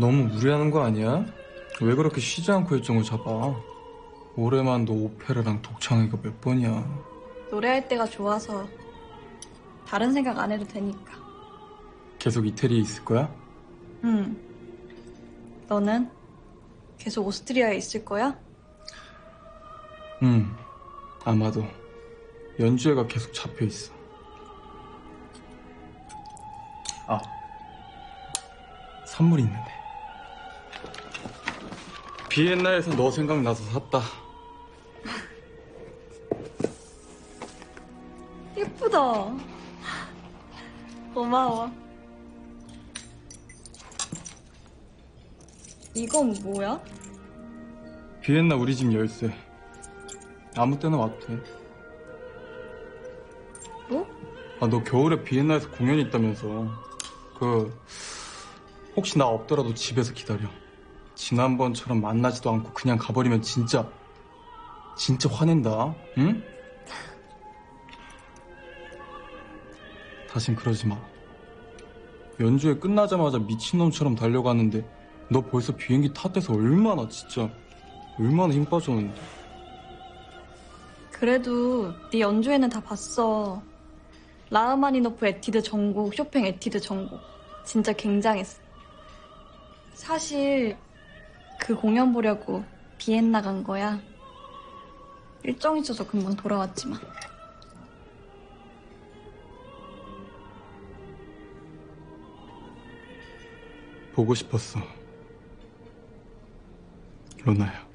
너무 무리하는 거 아니야? 왜 그렇게 쉬지 않고 일정을 잡아? 올해만 너 오페라랑 독창회가 몇 번이야? 노래할 때가 좋아서 다른 생각 안 해도 되니까. 계속 이태리에 있을 거야? 응. 너는 계속 오스트리아에 있을 거야? 응. 아마도 연주회가 계속 잡혀 있어. 아, 선물이 있는데. 비엔나에서 너 생각나서 샀다. 예쁘다. 고마워. 이건 뭐야? 비엔나 우리 집 열쇠. 아무 때나 와도 돼. 뭐? 아, 너 겨울에 비엔나에서 공연이 있다면서. 그, 혹시 나 없더라도 집에서 기다려. 지난번처럼 만나지도 않고 그냥 가버리면 진짜, 진짜 화낸다. 응? 다신 그러지 마. 연주회 끝나자마자 미친놈처럼 달려가는데 너 벌써 비행기 탔대서 얼마나 진짜 얼마나 힘 빠졌는데. 그래도 네 연주회는 다 봤어. 라흐마니노프 에튀드 전곡, 쇼팽 에튀드 전곡. 진짜 굉장했어. 사실 그 공연 보려고 비엔나 간 거야. 일정 있어서 금방 돌아왔지만. 보고 싶었어. 로나야.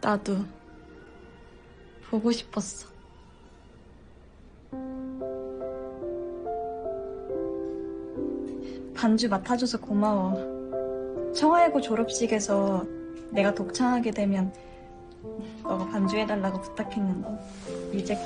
나도 보고 싶었어. 반주 맡아줘서 고마워. 청하예고 졸업식에서 내가 독창하게 되면 너가 반주해달라고 부탁했는데 이제